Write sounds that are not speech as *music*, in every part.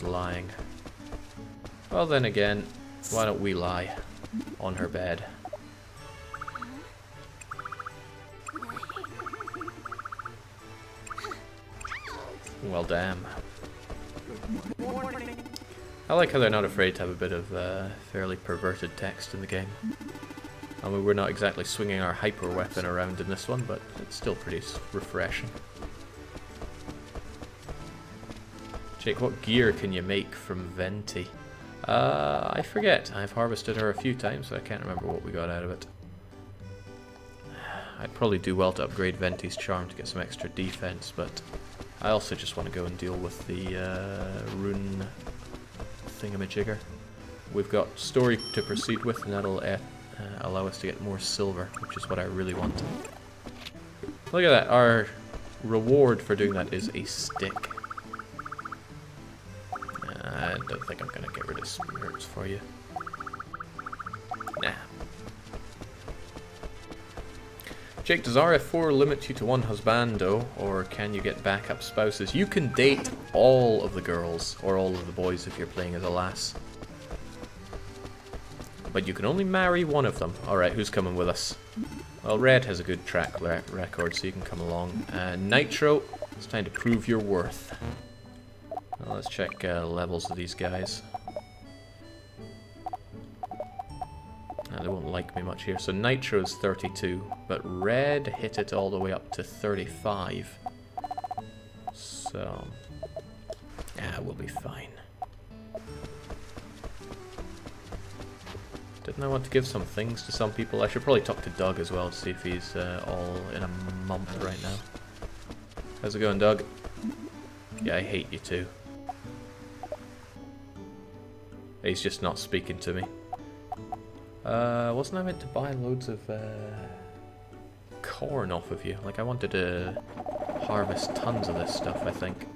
is lying. Well then again, why don't we lie on her bed? Well damn. I like how they're not afraid to have a bit of uh, fairly perverted text in the game. I mean, we're not exactly swinging our hyper weapon around in this one, but it's still pretty refreshing. Jake, what gear can you make from Venti? Uh, I forget. I've harvested her a few times, so I can't remember what we got out of it. I'd probably do well to upgrade Venti's charm to get some extra defense, but I also just want to go and deal with the uh, rune thingamajigger. We've got story to proceed with, and that'll uh, allow us to get more silver, which is what I really want. Look at that, our reward for doing that is a stick. I don't think I'm to get rid of spirits for you. Nah. Jake, does RF4 limit you to one husbando, or can you get backup spouses? You can date all of the girls, or all of the boys if you're playing as a lass. But you can only marry one of them. Alright, who's coming with us? Well, Red has a good track record, so you can come along. Uh, Nitro, it's time to prove your worth. Let's check uh, levels of these guys. they won't like me much here. So Nitro is 32, but Red hit it all the way up to 35. So, yeah, we'll be fine. Didn't I want to give some things to some people? I should probably talk to Doug as well to see if he's uh, all in a mump right now. How's it going, Doug? Yeah, I hate you too. He's just not speaking to me. Uh, wasn't I meant to buy loads of uh, corn off of you? Like I wanted to harvest tons of this stuff, I think.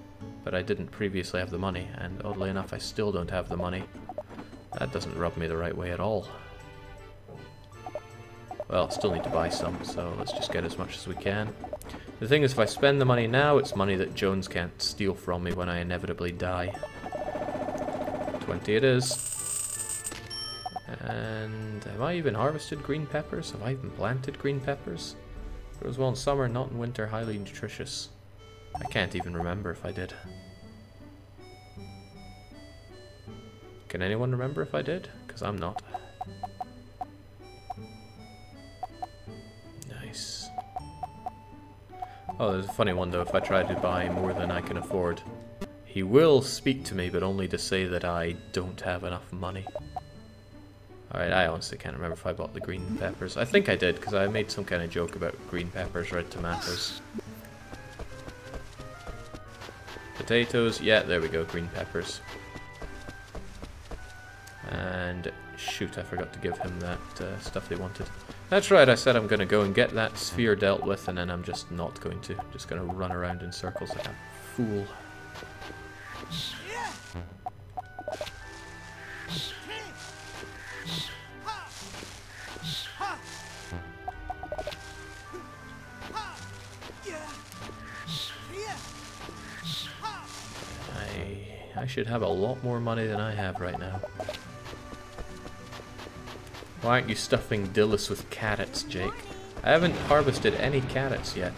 But I didn't previously have the money, and oddly enough I still don't have the money. That doesn't rub me the right way at all. Well, still need to buy some, so let's just get as much as we can. The thing is, if I spend the money now, it's money that Jones can't steal from me when I inevitably die. 20 it is. And have I even harvested green peppers? Have I even planted green peppers? Grows well in summer, not in winter, highly nutritious. I can't even remember if I did. Can anyone remember if I did? Because I'm not. Nice. Oh, there's a funny one though. If I try to buy more than I can afford, he will speak to me, but only to say that I don't have enough money. Alright, I honestly can't remember if I bought the green peppers. I think I did, because I made some kind of joke about green peppers, red tomatoes. Potatoes, yeah, there we go, green peppers. And shoot, I forgot to give him that uh, stuff they wanted. That's right, I said I'm going to go and get that sphere dealt with, and then I'm just not going to. Just going to run around in circles like a fool. I should have a lot more money than I have right now. Why aren't you stuffing Dylas with carrots, Jake? I haven't harvested any carrots yet.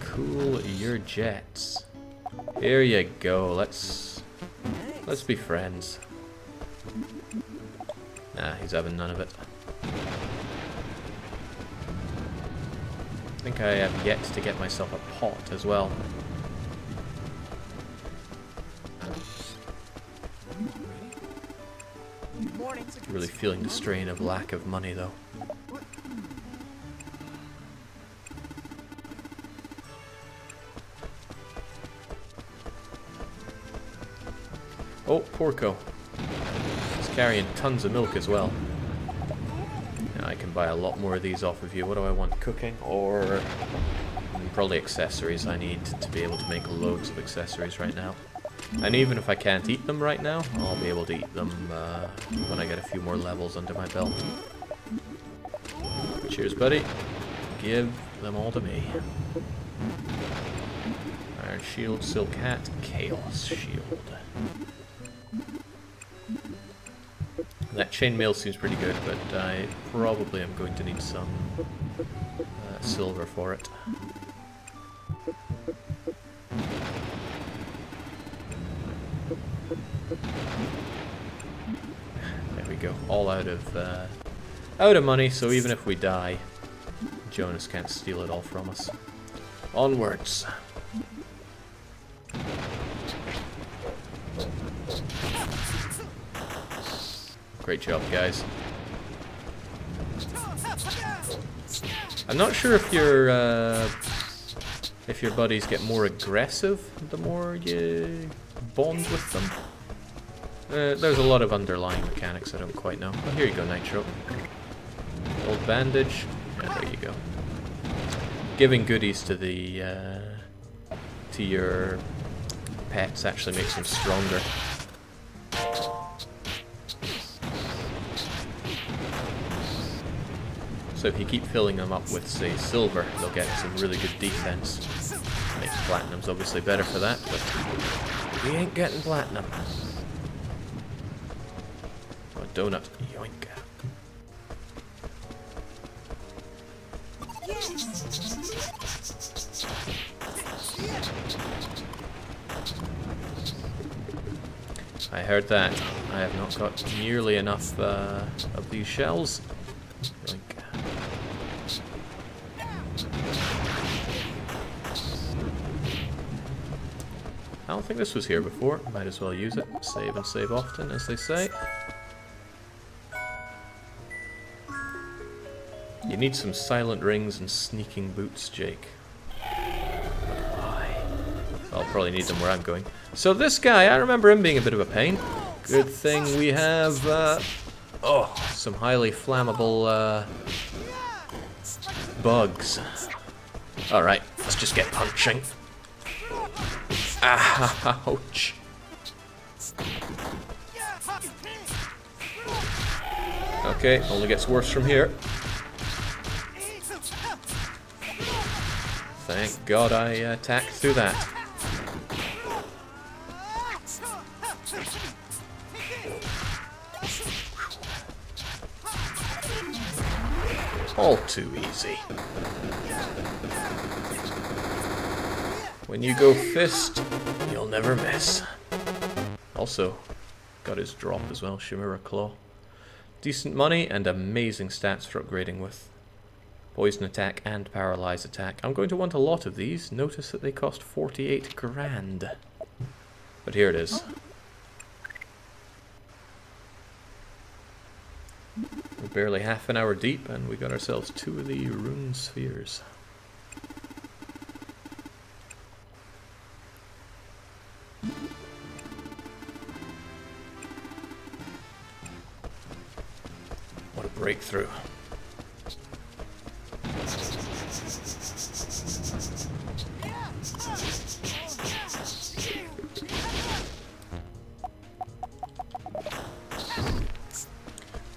Cool your jets. Here you go. Let's let's be friends. Nah, he's having none of it. I think I have yet to get myself a pot as well. Feeling the strain of lack of money though. Oh, Porco. He's carrying tons of milk as well. Now I can buy a lot more of these off of you. What do I want? Cooking or probably accessories. I need to be able to make loads of accessories right now. And even if I can't eat them right now, I'll be able to eat them uh, when I get a few more levels under my belt. Cheers, buddy. Give them all to me. Iron Shield, Silk Hat, Chaos Shield. That chainmail seems pretty good, but I probably am going to need some uh, silver for it. All out of uh, out of money, so even if we die, Jonas can't steal it all from us. Onwards. Great job, guys. I'm not sure if your uh, if your buddies get more aggressive the more you bond with them. Uh, there's a lot of underlying mechanics I don't quite know. Oh, here you go, Nitro. Old bandage. Yeah, there you go. Giving goodies to the uh, to your pets actually makes them stronger. So if you keep filling them up with, say, silver, they'll get some really good defense. Makes platinum's obviously better for that, but we ain't getting platinum. Donut. Yoink. I heard that. I have not got nearly enough uh, of these shells. I don't think this was here before. Might as well use it. Save and save often, as they say. You need some silent rings and sneaking boots, Jake. I'll probably need them where I'm going. So this guy, I remember him being a bit of a pain. Good thing we have, uh, oh, some highly flammable uh, bugs. Alright, let's just get punching. *laughs* Ouch. Okay, only gets worse from here. Thank God I attacked through that. All too easy. When you go fist, you'll never miss. Also, got his drop as well, Chimera Claw. Decent money and amazing stats for upgrading with. Poison attack and paralyze attack. I'm going to want a lot of these. Notice that they cost 48 grand. But here it is. We're barely half an hour deep and we got ourselves two of the rune spheres. What a breakthrough.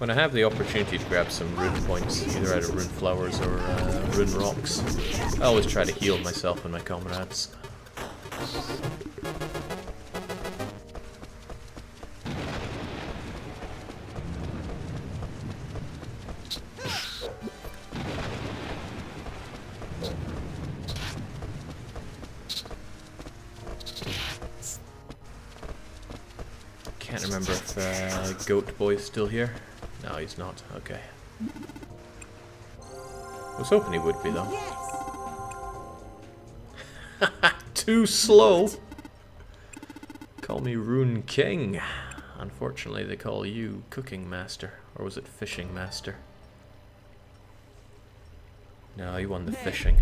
When I have the opportunity to grab some rune points, either out of rune flowers or uh, rune rocks, I always try to heal myself and my comrades. Can't remember if uh, Goat Boy's still here. No, he's not. Okay. I was hoping he would be, though. *laughs* Too slow! Call me Rune King. Unfortunately, they call you Cooking Master. Or was it Fishing Master? No, you won the fishing.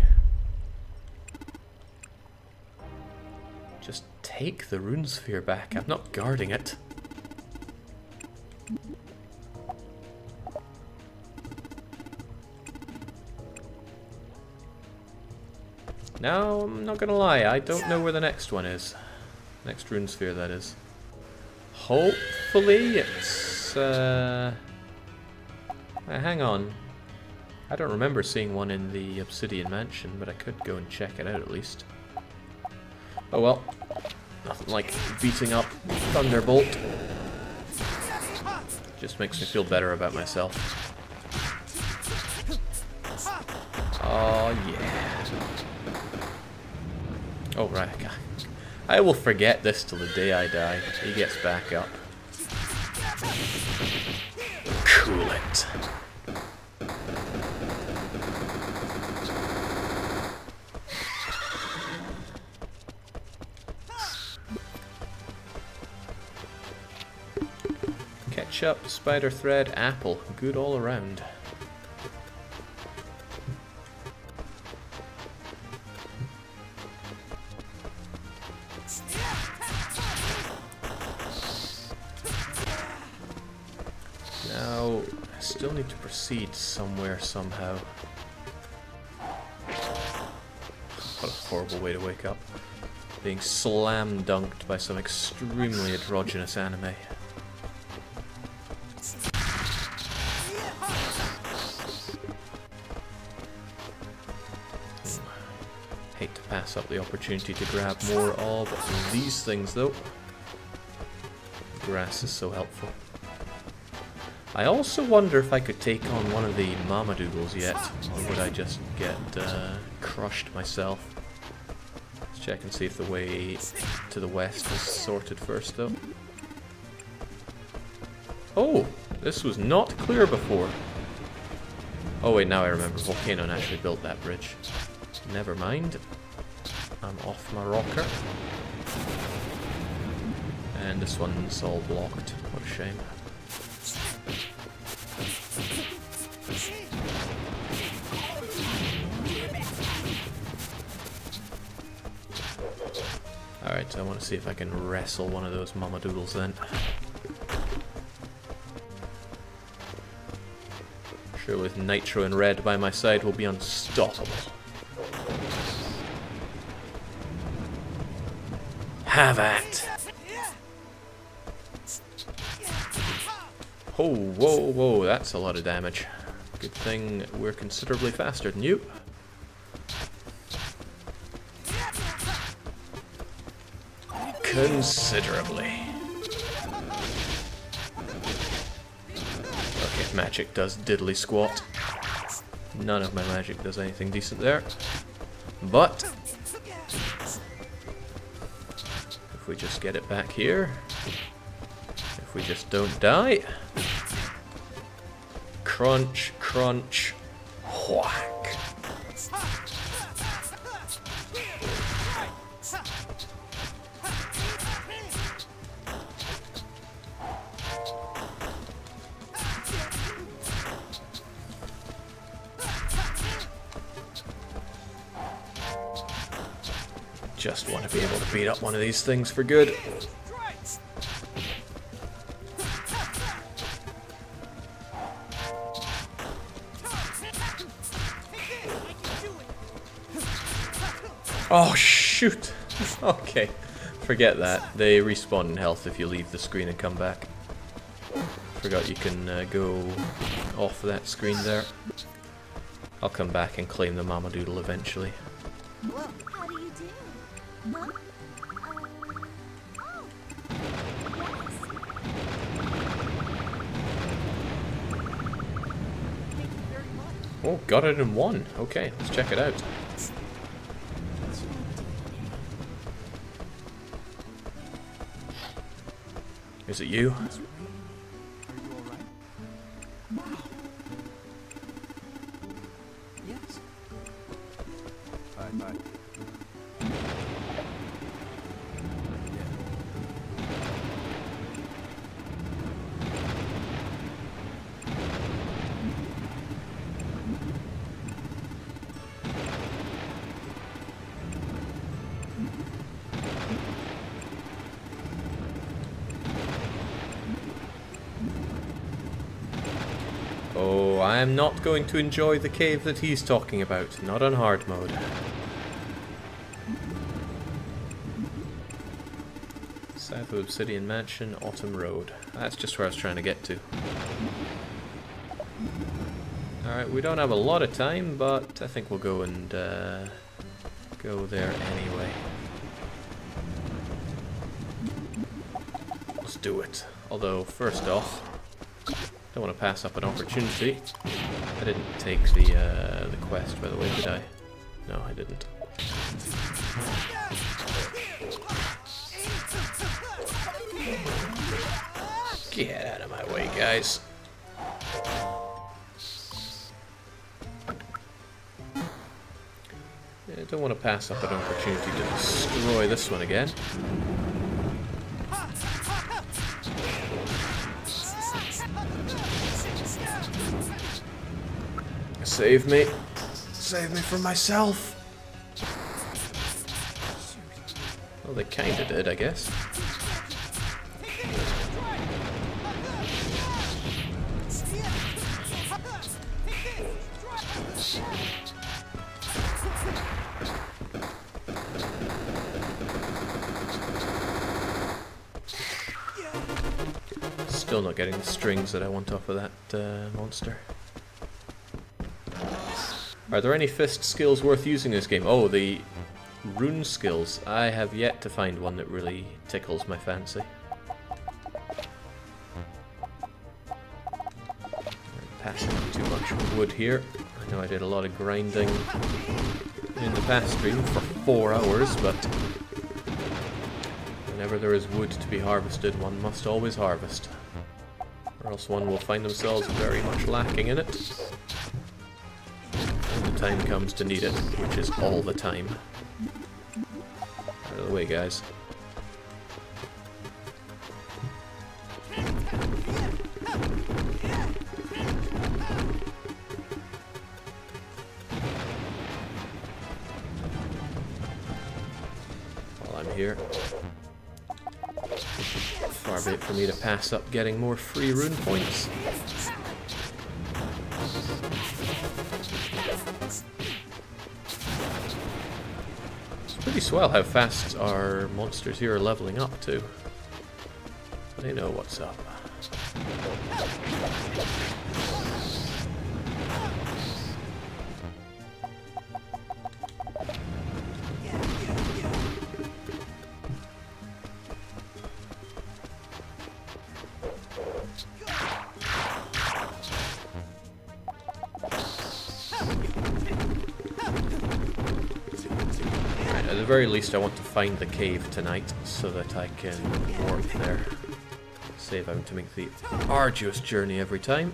Just take the rune sphere back. I'm not guarding it. Now, I'm not gonna lie, I don't know where the next one is. Next rune sphere, that is. Hopefully it's... Uh... uh, hang on. I don't remember seeing one in the Obsidian Mansion, but I could go and check it out at least. Oh well. Nothing like beating up Thunderbolt. Just makes me feel better about myself. Oh yeah. Oh right, I will forget this till the day I die. He gets back up. Cool it. Ketchup, spider thread, apple. Good all around. Proceed somewhere somehow. What a horrible way to wake up. Being slam dunked by some extremely androgynous anime. Hmm. Hate to pass up the opportunity to grab more of these things though. Grass is so helpful. I also wonder if I could take on one of the Mamadoodles yet, or would I just get uh, crushed myself? Let's check and see if the way to the west is sorted first though. Oh, this was not clear before. Oh wait, now I remember. Volkanon actually built that bridge. Never mind. I'm off my rocker. And this one's all blocked. What a shame. See if I can wrestle one of those Mamadoodles then. Sure, with Nitro and Red by my side, we'll be unstoppable. Have at! Oh, whoa, whoa, that's a lot of damage. Good thing we're considerably faster than you. Considerably. Okay, magic does diddly squat. None of my magic does anything decent there. But, if we just get it back here, if we just don't die, crunch, crunch, Just want to be able to beat up one of these things for good. Oh, shoot. *laughs* okay. Forget that. They respawn in health if you leave the screen and come back. Forgot you can uh, go off that screen there. I'll come back and claim the Mamadoodle eventually. Got it in one. Okay, let's check it out. Is it you? I am not going to enjoy the cave that he's talking about, not on hard mode. South of Obsidian Mansion, Autumn Road. That's just where I was trying to get to. Alright, we don't have a lot of time, but I think we'll go and uh, go there anyway. Let's do it. Although, first off, don't want to pass up an opportunity. I didn't take the uh, the quest, by the way, did I? No, I didn't. Get out of my way, guys. Yeah, don't want to pass up an opportunity to destroy this one again. Save me. Save me from myself. Well, they kinda did, I guess. Still not getting the strings that I want off of that uh, monster. Are there any fist skills worth using in this game? Oh, the rune skills. I have yet to find one that really tickles my fancy. Passing too much wood here. I know I did a lot of grinding in the past stream for four hours, but whenever there is wood to be harvested, one must always harvest. Or else one will find themselves very much lacking in it time comes to need it, which is all the time. Out of the way, guys. While I'm here. Far be it for me to pass up getting more free rune points. Swell how fast our monsters here are leveling up too. They know what's up. Least I want to find the cave tonight so that I can warp there. Save having to make the arduous journey every time.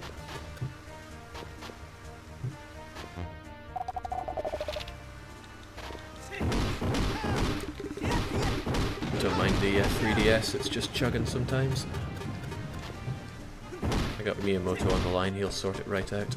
Don't mind the uh, 3DS, it's just chugging sometimes. I got Miyamoto on the line, he'll sort it right out.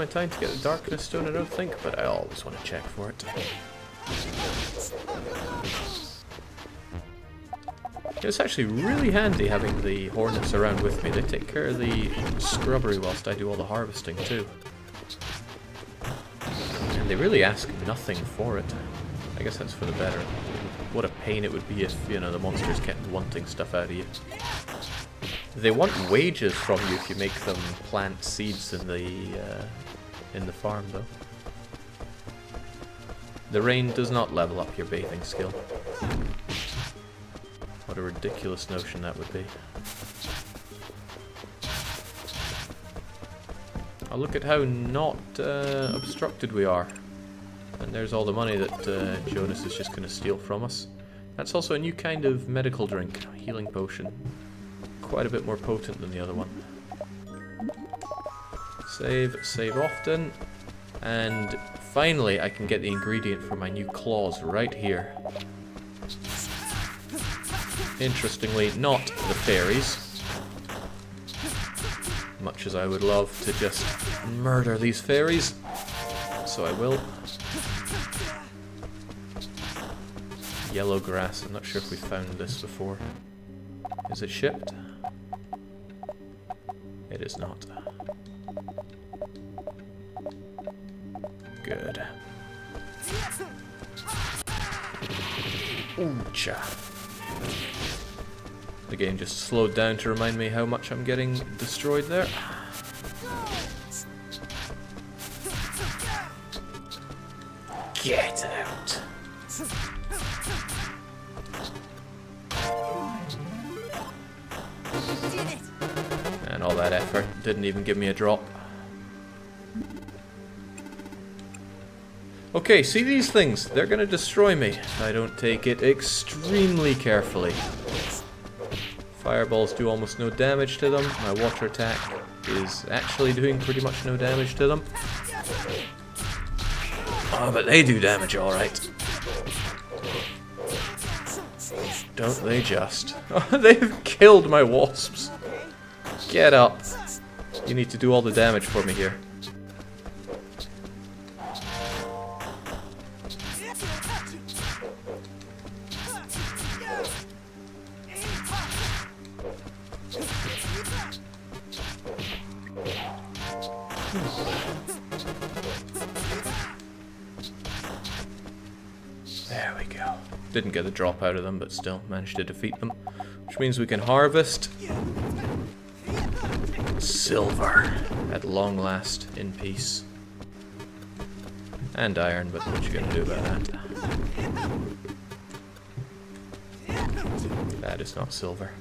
My time to get the Darkness Stone, I don't think, but I always want to check for it. It's actually really handy having the Hornets around with me. They take care of the scrubbery whilst I do all the harvesting too. And they really ask nothing for it. I guess that's for the better. What a pain it would be if, you know, the monsters kept wanting stuff out of you. They want wages from you if you make them plant seeds in the uh, in the farm, though. The rain does not level up your bathing skill. What a ridiculous notion that would be. Oh, look at how not uh, obstructed we are. And there's all the money that uh, Jonas is just going to steal from us. That's also a new kind of medical drink, healing potion quite a bit more potent than the other one. Save, save often. And finally I can get the ingredient for my new claws right here. Interestingly, not the fairies. Much as I would love to just murder these fairies. So I will. Yellow grass, I'm not sure if we found this before. Is it shipped? It is not. Ooh-cha. The game just slowed down to remind me how much I'm getting destroyed there. Get out. And all that effort didn't even give me a drop. Okay, see these things? They're gonna destroy me if I don't take it extremely carefully. Fireballs do almost no damage to them. My water attack is actually doing pretty much no damage to them. Oh, but they do damage alright. Don't they just? *laughs* They've killed my wasps. Get up. You need to do all the damage for me here. Drop out of them, but still managed to defeat them. Which means we can harvest silver at long last in peace. And iron, but what are you gonna do about that? That is not silver.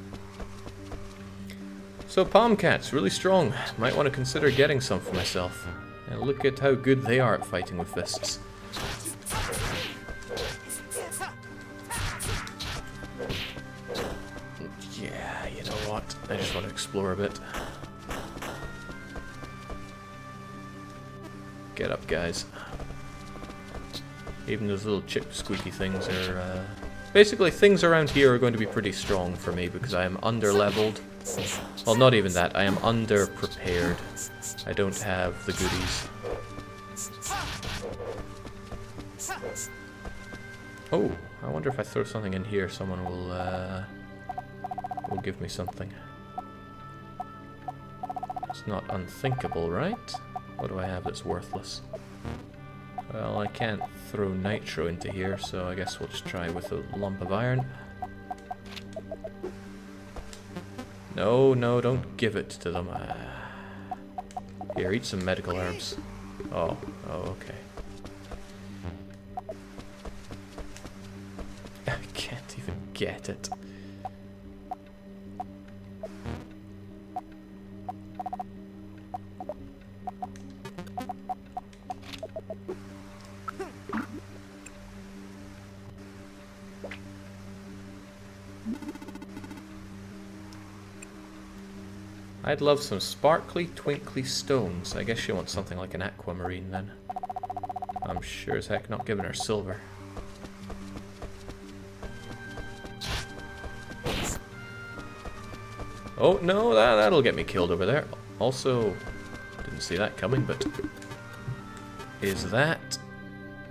So palm cats, really strong. Might want to consider getting some for myself. And look at how good they are at fighting with fists. I just want to explore a bit. Get up, guys. Even those little chip squeaky things are... Uh... Basically, things around here are going to be pretty strong for me because I am under-leveled. Well, not even that. I am under-prepared. I don't have the goodies. Oh, I wonder if I throw something in here, someone will, uh, will give me something. Not unthinkable, right? What do I have that's worthless? Well, I can't throw nitro into here, so I guess we'll just try with a lump of iron. No, no, don't give it to them. Uh, here, eat some medical herbs. Oh, oh, okay. *laughs* I can't even get it. I'd love some sparkly, twinkly stones. I guess she wants something like an aquamarine then. I'm sure as heck not giving her silver. Oh, no, that, that'll get me killed over there. Also, didn't see that coming, but... Is that...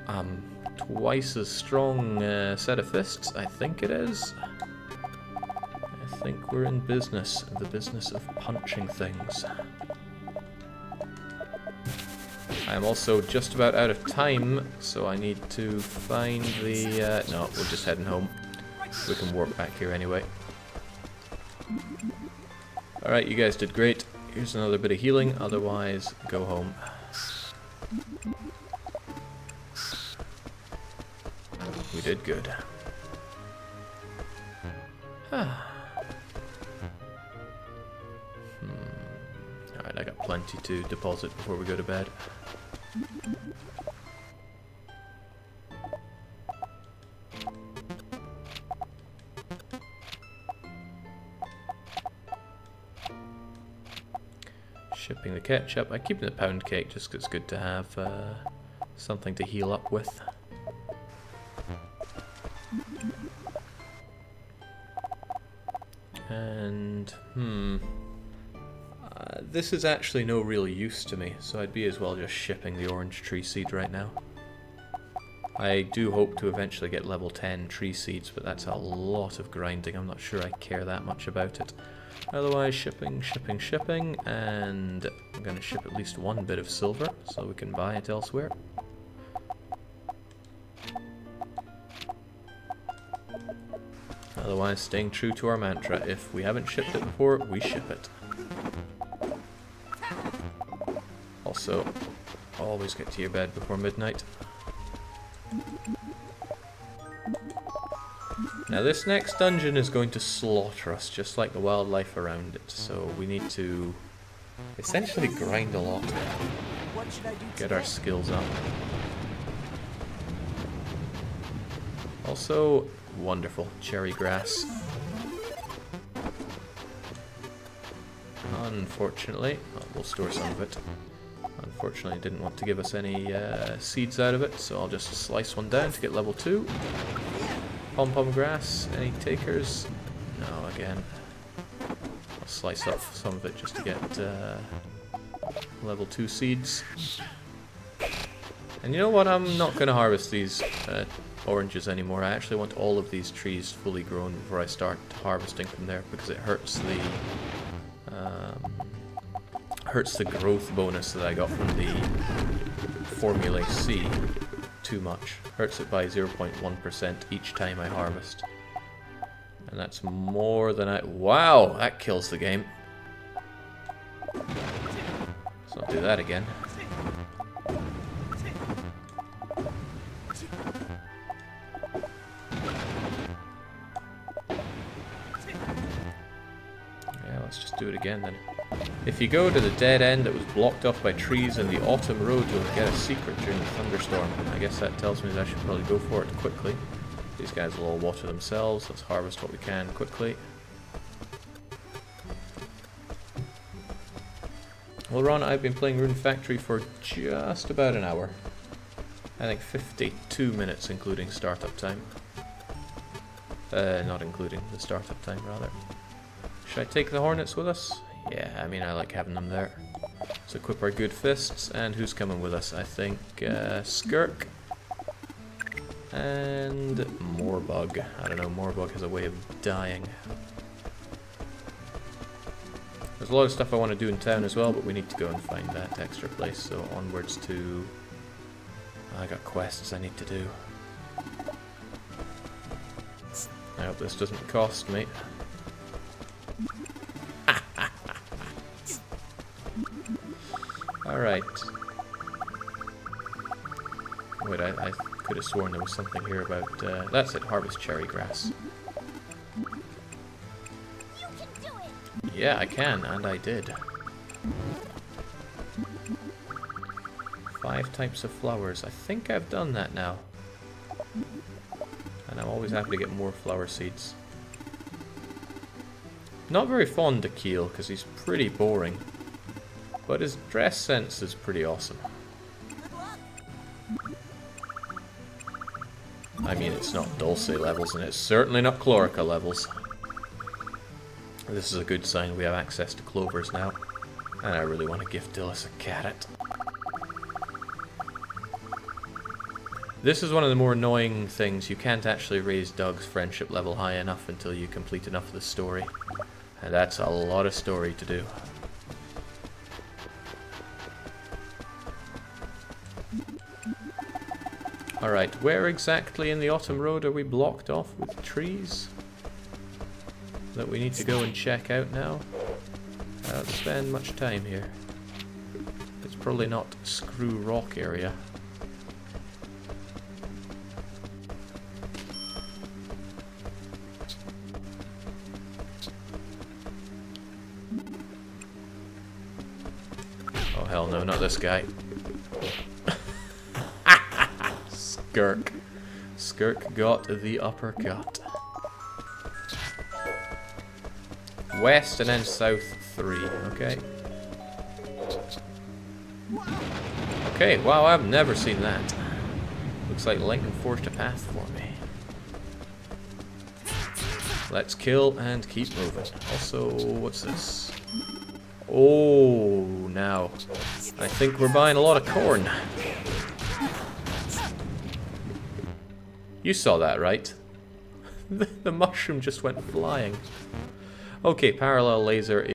Um, twice as strong uh, set of fists? I think it is. I think we're in business, the business of punching things. I'm also just about out of time, so I need to find the... Uh, no, we're just heading home. We can warp back here anyway. Alright, you guys did great. Here's another bit of healing, otherwise go home. To deposit before we go to bed. Shipping the ketchup. I keep the pound cake just 'cause it's good to have uh, something to heal up with. And, hmm this is actually no real use to me, so I'd be as well just shipping the orange tree seed right now. I do hope to eventually get level 10 tree seeds, but that's a lot of grinding. I'm not sure I care that much about it. Otherwise, shipping, shipping, shipping, and I'm going to ship at least one bit of silver so we can buy it elsewhere. Otherwise, staying true to our mantra, if we haven't shipped it before, we ship it. Also, always get to your bed before midnight. Now this next dungeon is going to slaughter us, just like the wildlife around it, so we need to essentially grind a lot, What should I do get our skills up. Also, wonderful, cherry grass. Unfortunately, we'll store some of it. Unfortunately, didn't want to give us any uh, seeds out of it, so I'll just slice one down to get level 2. Pom-pom grass, any takers? No, again. I'll slice up some of it just to get uh, level 2 seeds. And you know what, I'm not going to harvest these uh, oranges anymore. I actually want all of these trees fully grown before I start harvesting from there because it hurts the um, hurts the growth bonus that I got from the Formula C too much. Hurts it by 0.1% each time I harvest. And that's more than I... Wow! That kills the game. Let's not do that again. Again then. If you go to the dead end that was blocked off by trees in the autumn road, you'll get a secret during the thunderstorm. I guess that tells me that I should probably go for it quickly. These guys will all water themselves. Let's harvest what we can quickly. Well, Ron, I've been playing Rune Factory for just about an hour. I think 52 minutes, including startup time. Uh, not including the startup time, rather. Should I take the Hornets with us? Yeah, I mean, I like having them there. Let's equip our good fists. And who's coming with us? I think uh, Skirk. And Morbug. I don't know, Morbug has a way of dying. There's a lot of stuff I want to do in town as well, but we need to go and find that extra place. So onwards to... I got quests I need to do. I hope this doesn't cost me. Alright. Wait, I, I could have sworn there was something here about... Uh, that's it, harvest cherry grass. You can do it! Yeah, I can, and I did. Five types of flowers. I think I've done that now. And I'm always happy to get more flower seeds. Not very fond of Kiel, because he's pretty boring. But his dress sense is pretty awesome. I mean, it's not Dolce levels, and it's certainly not Clorica levels. This is a good sign we have access to clovers now. And I really want to give Dylas a carrot. This is one of the more annoying things. You can't actually raise Doug's friendship level high enough until you complete enough of the story. And that's a lot of story to do. Alright, where exactly in the Autumn Road are we blocked off with trees? That we need to go and check out now? Uh, I don't spend much time here. It's probably not Screw Rock area. Oh hell no, not this guy. Skirk. Skirk got the uppercut. West and then south three, okay. Okay, wow, I've never seen that. Looks like Lincoln forced a path for me. Let's kill and keep moving. Also, what's this? Oh, now. I think we're buying a lot of corn. You saw that, right? *laughs* the, mushroom just went flying. Okay, parallel laser